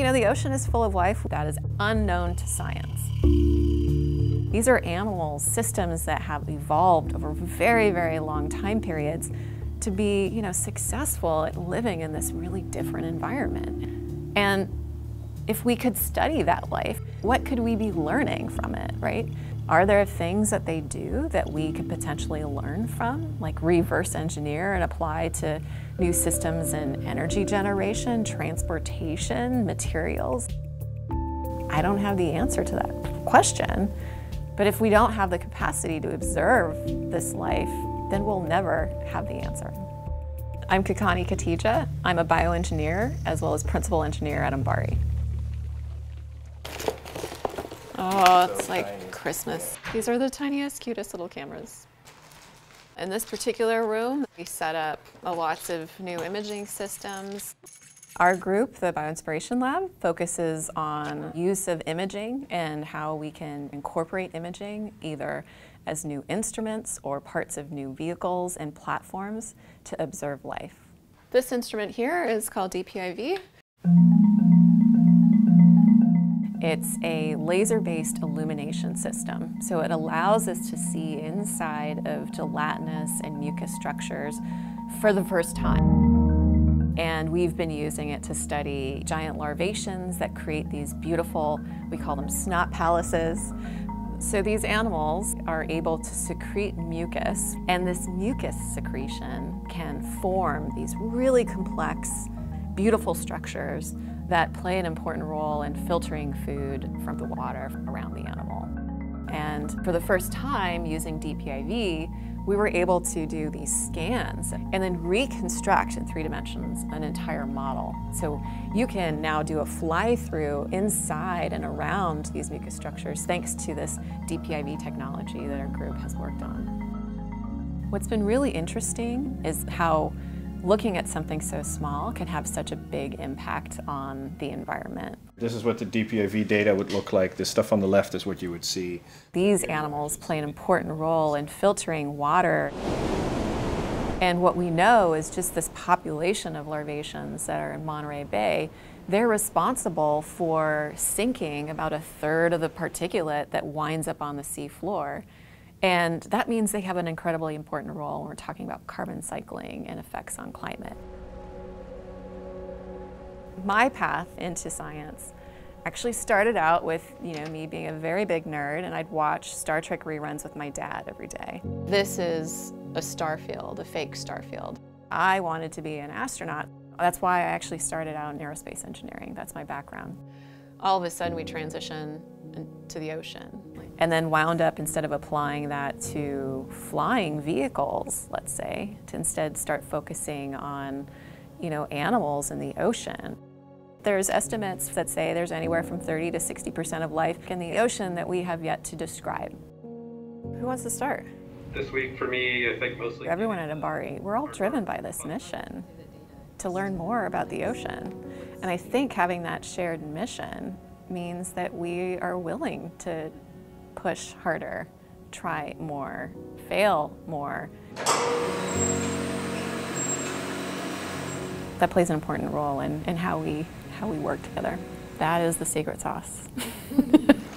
You know, the ocean is full of life that is unknown to science. These are animals, systems that have evolved over very, very long time periods to be, you know, successful at living in this really different environment. And if we could study that life, what could we be learning from it, right? Are there things that they do that we could potentially learn from, like reverse engineer and apply to new systems in energy generation, transportation, materials? I don't have the answer to that question, but if we don't have the capacity to observe this life, then we'll never have the answer. I'm Kakani Katija. I'm a bioengineer as well as principal engineer at MBARI. Oh, it's so like tiny. Christmas. These are the tiniest, cutest little cameras. In this particular room, we set up lots of new imaging systems. Our group, the Bioinspiration Lab, focuses on use of imaging and how we can incorporate imaging either as new instruments or parts of new vehicles and platforms to observe life. This instrument here is called DeepPIV. It's a laser-based illumination system, so it allows us to see inside of gelatinous and mucus structures for the first time. And we've been using it to study giant larvaceans that create these beautiful, we call them snot palaces. So these animals are able to secrete mucus, and this mucus secretion can form these really complex, beautiful structures that play an important role in filtering food from the water around the animal. And for the first time using DeepPIV, we were able to do these scans and then reconstruct in three dimensions an entire model. So you can now do a fly through inside and around these mucus structures thanks to this DeepPIV technology that our group has worked on. What's been really interesting is how looking at something so small can have such a big impact on the environment. This is what the DeepPIV data would look like. The stuff on the left is what you would see. These animals play an important role in filtering water. And what we know is just this population of larvaceans that are in Monterey Bay, they're responsible for sinking about a third of the particulate that winds up on the sea floor. And that means they have an incredibly important role when we're talking about carbon cycling and effects on climate. My path into science actually started out with you know me being a very big nerd and I'd watch Star Trek reruns with my dad every day. This is a star field, a fake star field. I wanted to be an astronaut. That's why I actually started out in aerospace engineering. That's my background. All of a sudden we transition to the ocean and then wound up instead of applying that to flying vehicles, let's say, to instead start focusing on, you know, animals in the ocean. There's estimates that say there's anywhere from 30 to 60% of life in the ocean that we have yet to describe. Who wants to start? This week for me, I think mostly... Everyone at MBARI, we're all driven by this mission to learn more about the ocean. And I think having that shared mission means that we are willing to push harder, try more, fail more. That plays an important role in, in how, we, how we work together. That is the secret sauce.